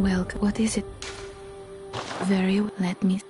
Welcome. What is it? Very well. Let me.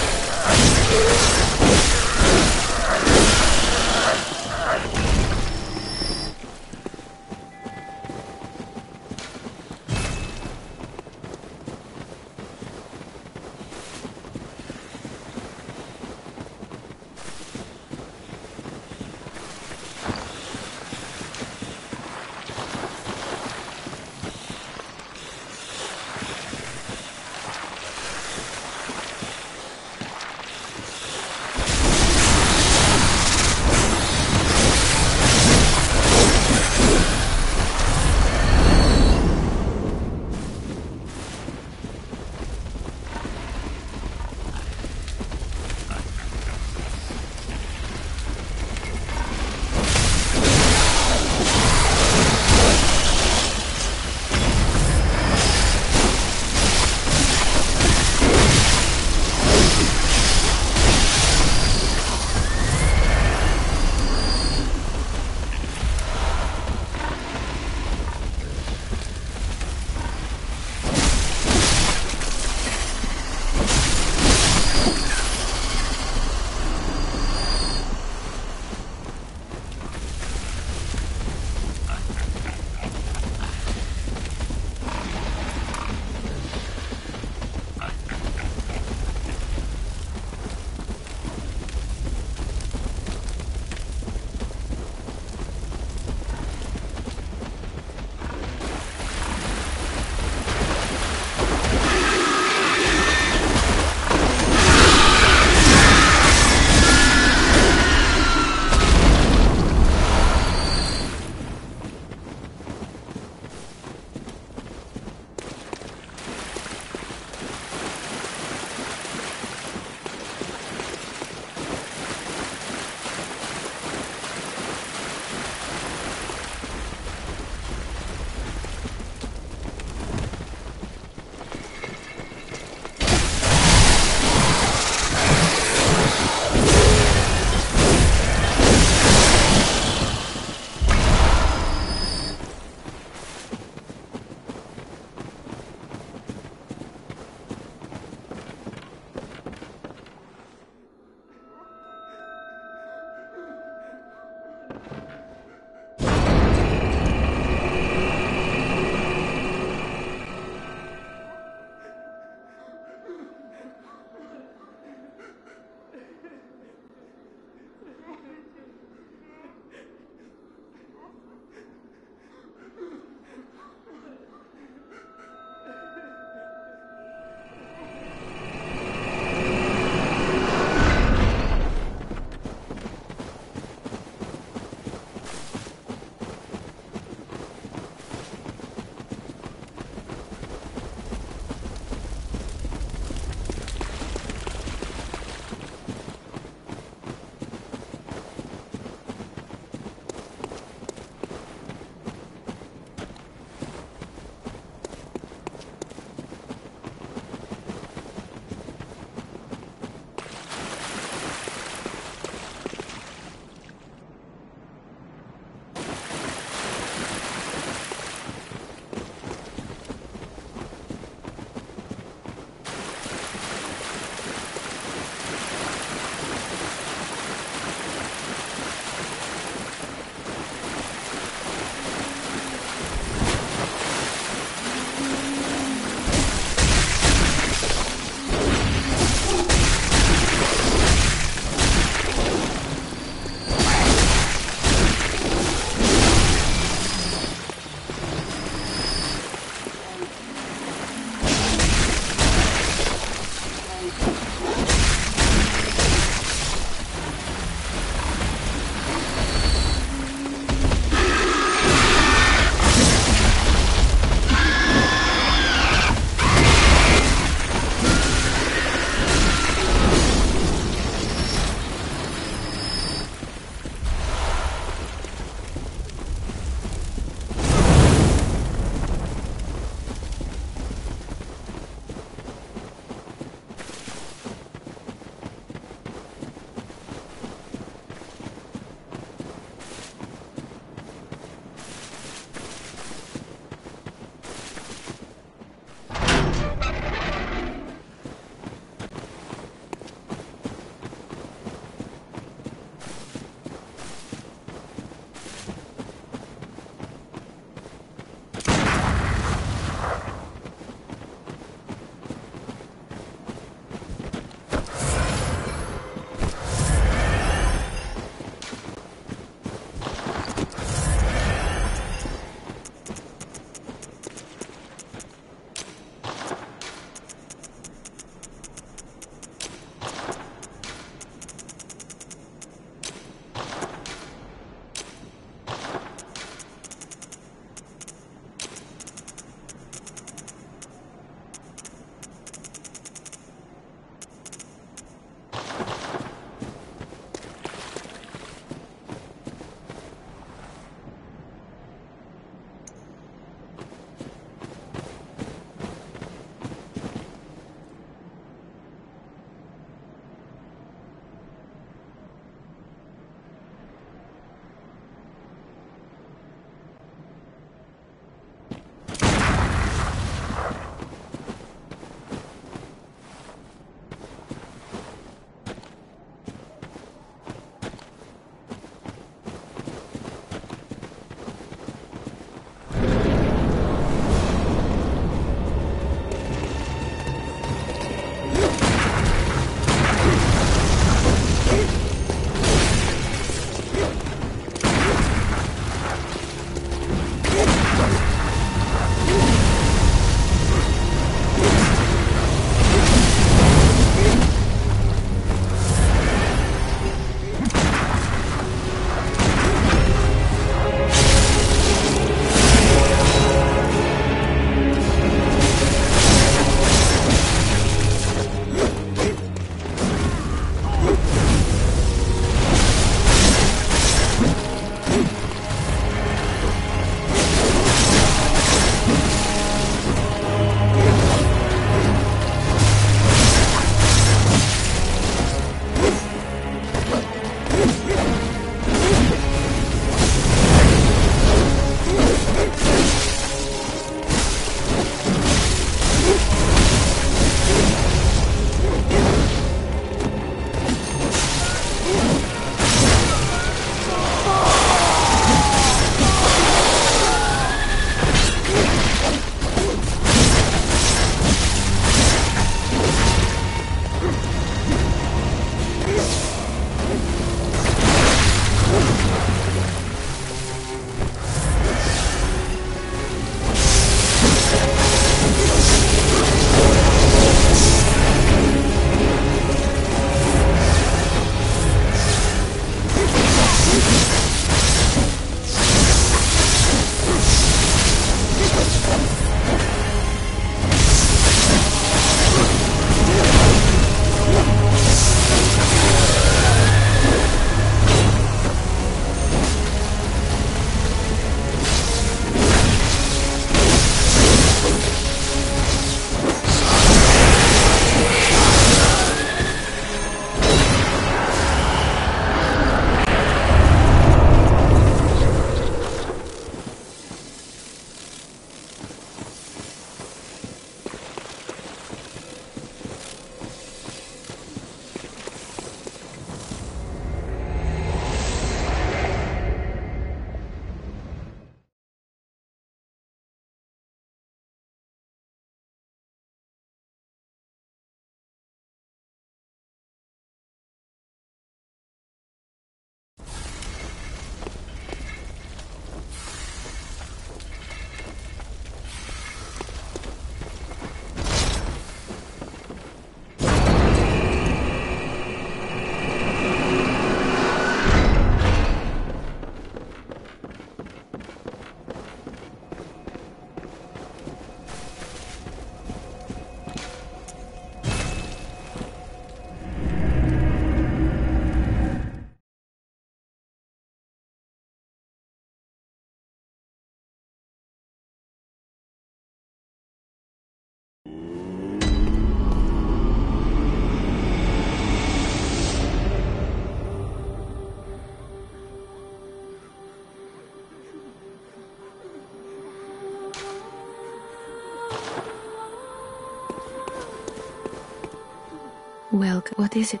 Well, what is it?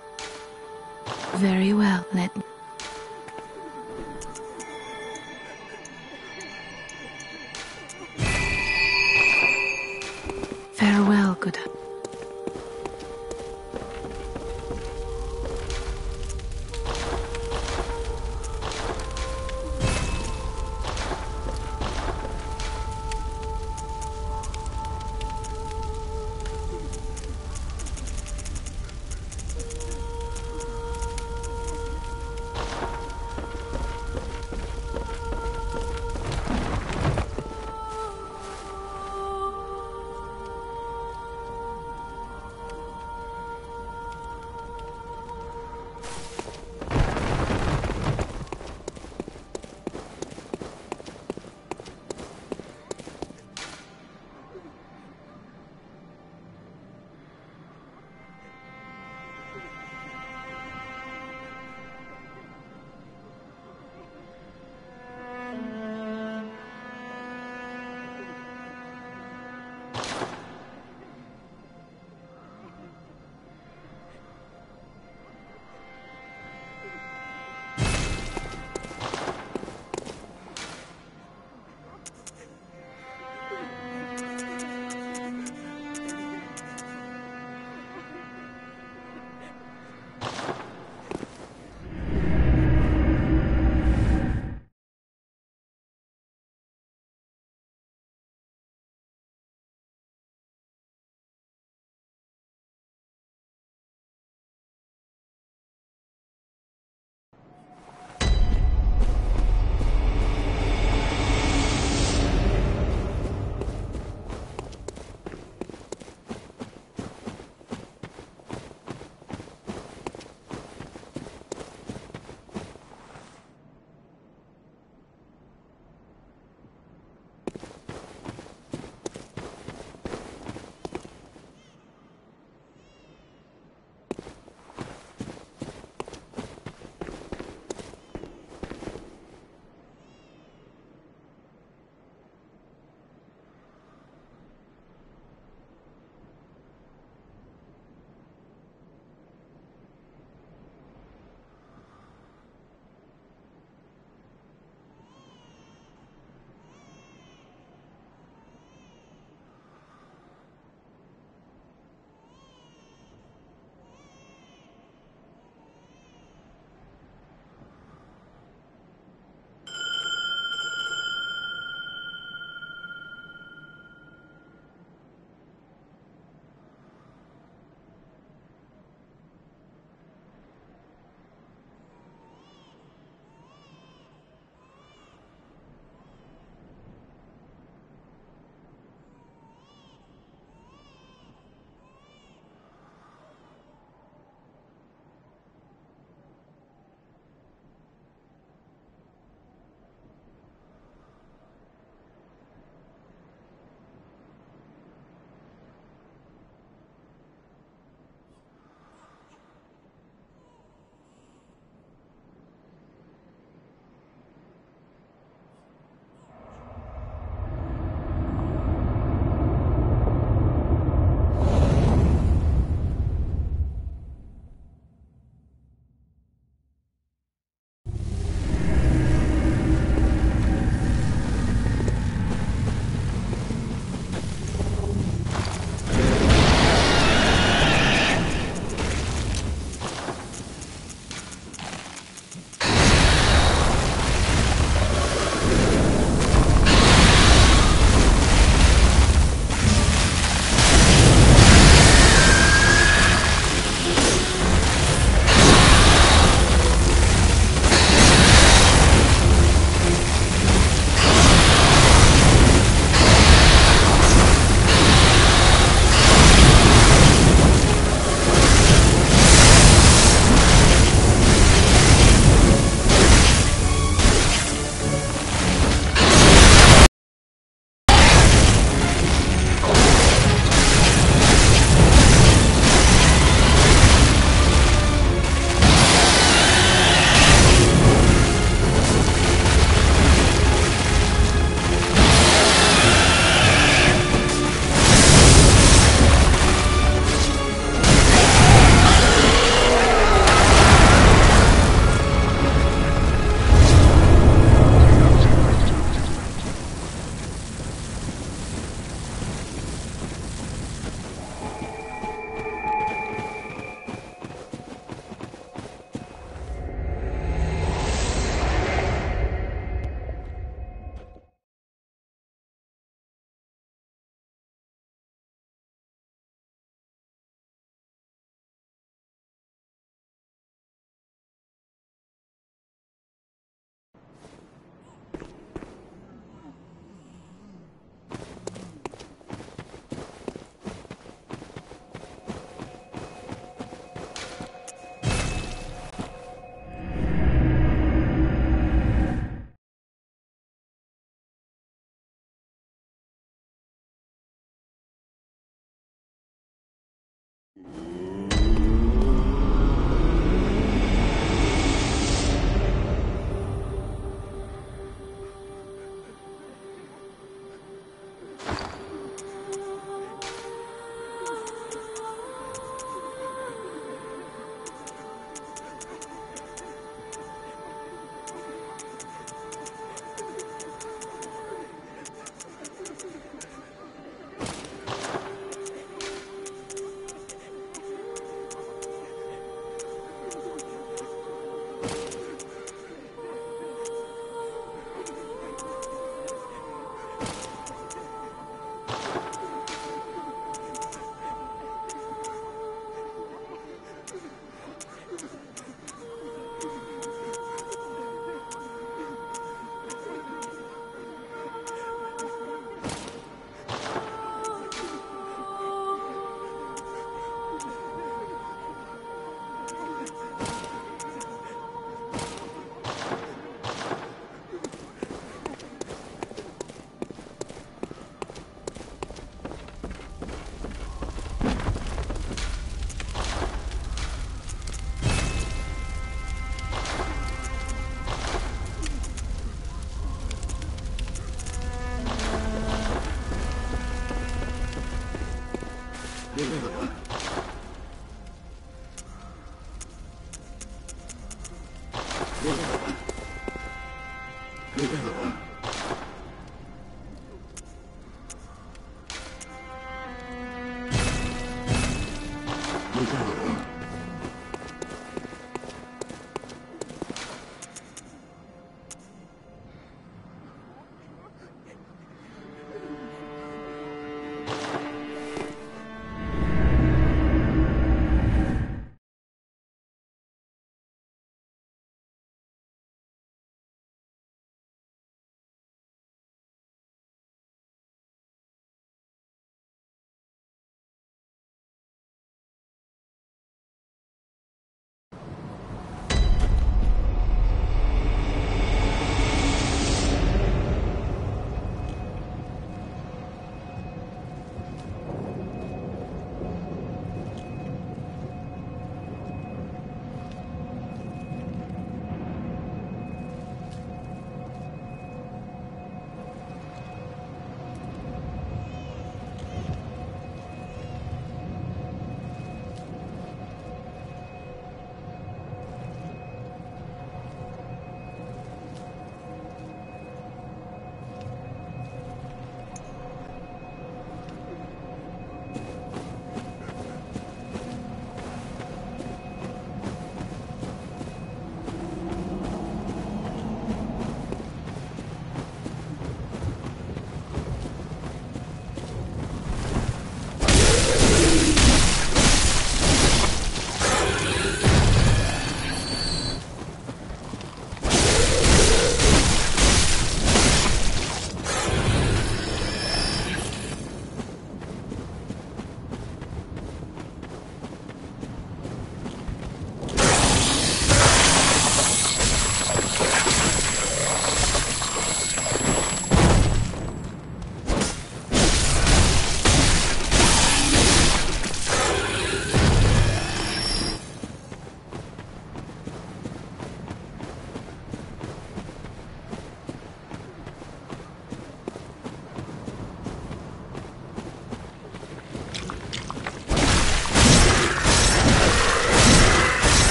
Very well, let me.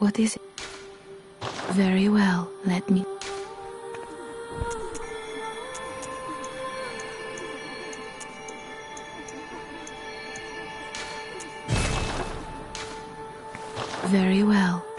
What is it? Very well. Let me. Very well.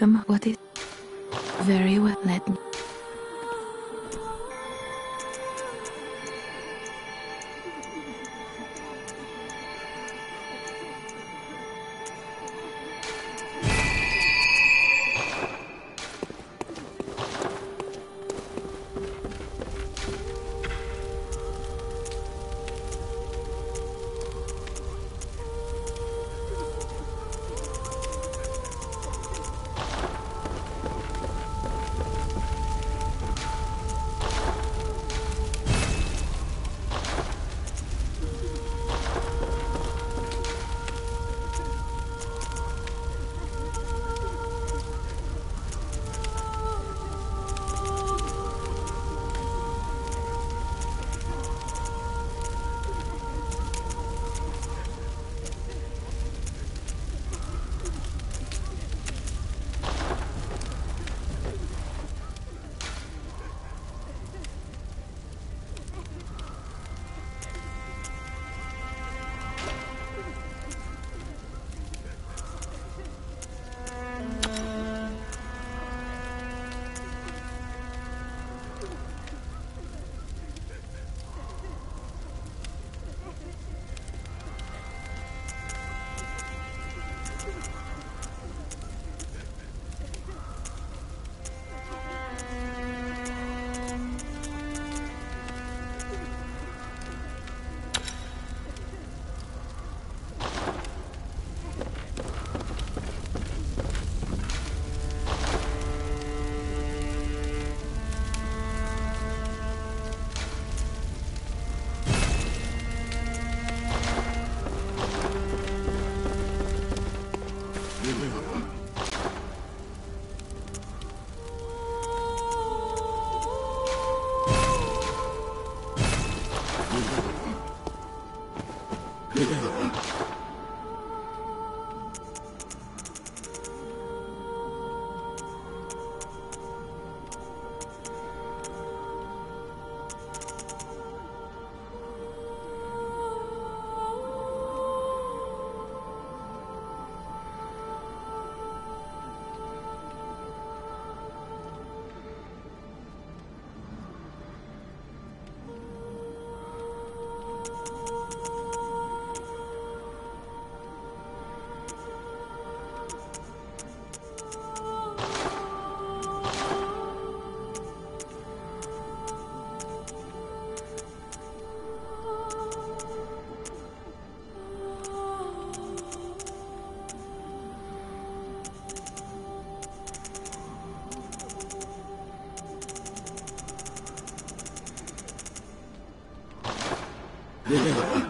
kama what is Yeah.